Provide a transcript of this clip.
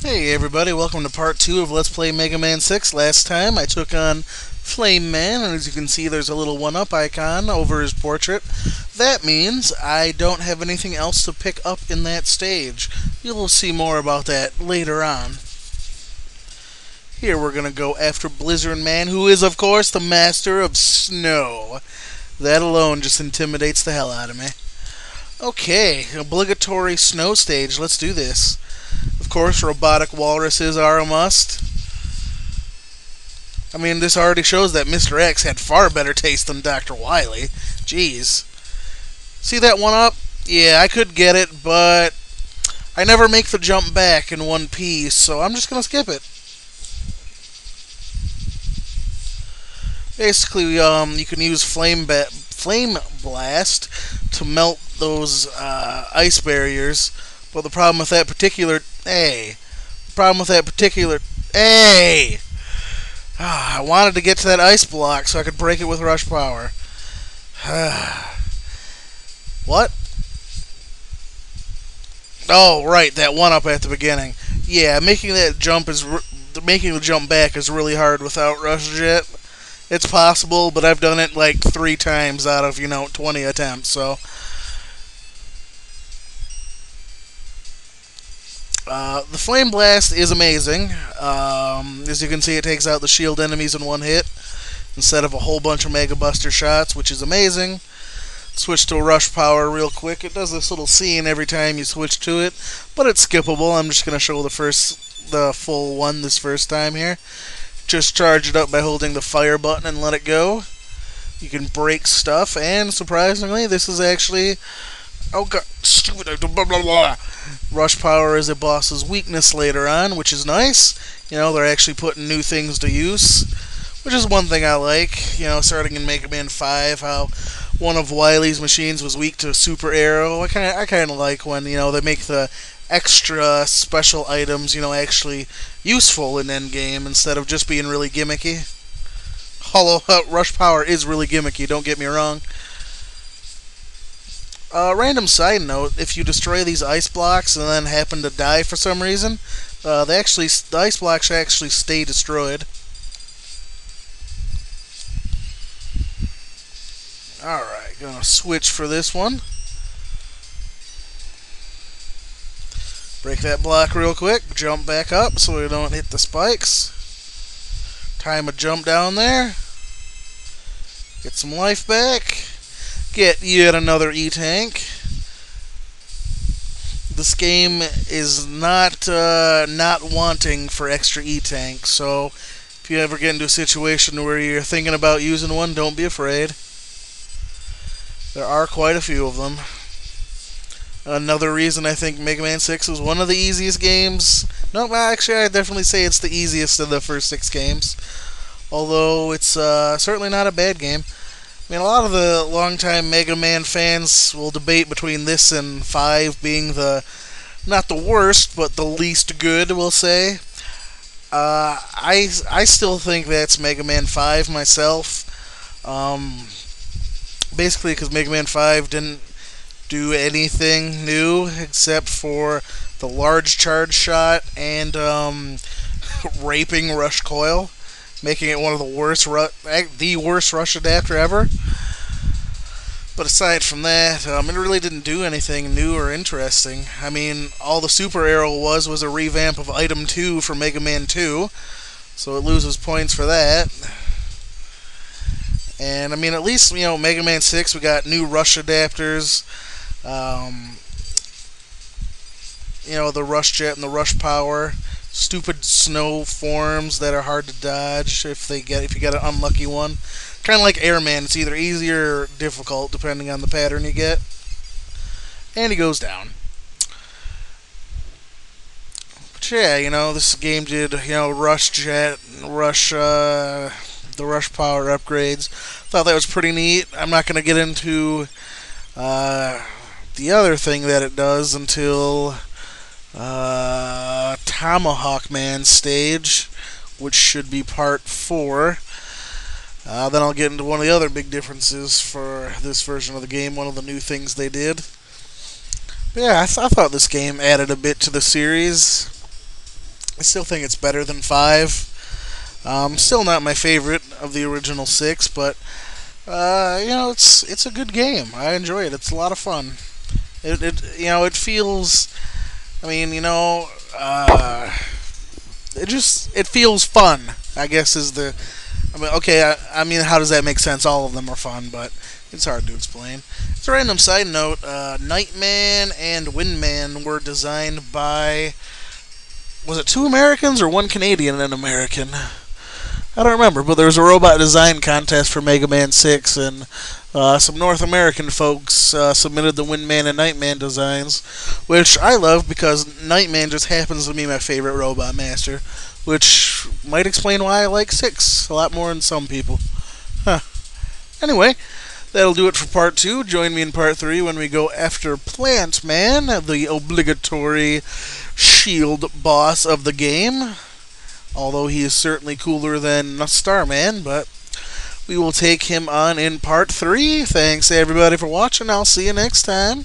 Hey everybody, welcome to part 2 of Let's Play Mega Man 6. Last time I took on Flame Man, and as you can see there's a little one-up icon over his portrait. That means I don't have anything else to pick up in that stage. You'll see more about that later on. Here we're going to go after Blizzard Man, who is of course the master of snow. That alone just intimidates the hell out of me. Okay, obligatory snow stage, let's do this. Of course, robotic walruses are a must. I mean, this already shows that Mr. X had far better taste than Dr. Wily. Jeez. See that one up? Yeah, I could get it, but I never make the jump back in one piece, so I'm just going to skip it. Basically, um, you can use flame flame blast to melt those uh, ice barriers but the problem with that particular hey, the problem with that particular hey, ah, I wanted to get to that ice block so I could break it with rush power. what? Oh, right, that one up at the beginning. Yeah, making that jump is making the jump back is really hard without rush jet. It's possible, but I've done it like three times out of you know 20 attempts. So Uh, the Flame Blast is amazing. Um, as you can see, it takes out the shield enemies in one hit instead of a whole bunch of Mega Buster shots, which is amazing. Switch to Rush Power real quick. It does this little scene every time you switch to it, but it's skippable. I'm just going to show the first, the full one this first time here. Just charge it up by holding the fire button and let it go. You can break stuff, and surprisingly, this is actually Oh god, stupid. Blah, blah, blah. Rush power is a boss's weakness later on, which is nice. You know, they're actually putting new things to use, which is one thing I like. You know, starting in Mega Man 5, how one of Wily's machines was weak to Super Arrow. I kind of I kind of like when you know they make the extra special items, you know, actually useful in Endgame instead of just being really gimmicky. Hollow Rush Power is really gimmicky. Don't get me wrong. Uh, random side note: If you destroy these ice blocks and then happen to die for some reason, uh, they actually the ice blocks actually stay destroyed. All right, gonna switch for this one. Break that block real quick. Jump back up so we don't hit the spikes. Time a jump down there. Get some life back get yet another E-Tank. This game is not uh, not wanting for extra E-Tanks, so if you ever get into a situation where you're thinking about using one, don't be afraid. There are quite a few of them. Another reason I think Mega Man 6 is one of the easiest games. No, actually, I definitely say it's the easiest of the first six games. Although it's uh, certainly not a bad game. I mean, a lot of the longtime Mega Man fans will debate between this and 5 being the, not the worst, but the least good, we'll say. Uh, I, I still think that's Mega Man 5 myself. Um, basically, because Mega Man 5 didn't do anything new except for the large charge shot and um, raping Rush Coil making it one of the worst, the worst rush adapter ever. But aside from that, um, it really didn't do anything new or interesting. I mean, all the Super Arrow was was a revamp of Item 2 for Mega Man 2, so it loses points for that. And I mean, at least you know, Mega Man 6, we got new rush adapters. Um, you know, the rush jet and the rush power stupid snow forms that are hard to dodge if they get if you get an unlucky one. Kind of like Airman, it's either easy or difficult depending on the pattern you get. And he goes down. But yeah, you know, this game did, you know, Rush Jet, Rush, uh, the Rush Power upgrades. Thought that was pretty neat. I'm not going to get into uh, the other thing that it does until uh, Tomahawk Man stage, which should be part four. Uh, then I'll get into one of the other big differences for this version of the game, one of the new things they did. But yeah, I, th- I thought this game added a bit to the series. I still think it's better than five. Um, still not my favorite of the original six, but uh, you know, it's it's a good game. I enjoy it. It's a lot of fun. It, it you know, it feels. I mean, you know, uh, it just it feels fun. I guess is the. I mean, okay. I, I mean, how does that make sense? All of them are fun, but it's hard to explain. It's a random side note. Uh, Knight Man and Windman were designed by. Was it two Americans or one Canadian and an American? I don't remember, but there was a robot design contest for Mega Man 6, and uh, some North American folks uh, submitted the Windman and Knight Man designs, which I love because Knight Man just happens to be my favorite robot master, which might explain why I like 6 a lot more than some people. Huh. Anyway, that'll do it for part 2. Join me in part 3 when we go after Plant Man, the obligatory shield boss of the game although he is certainly cooler than Starman, but we will take him on in part three. Thanks everybody for watching. I'll see you next time.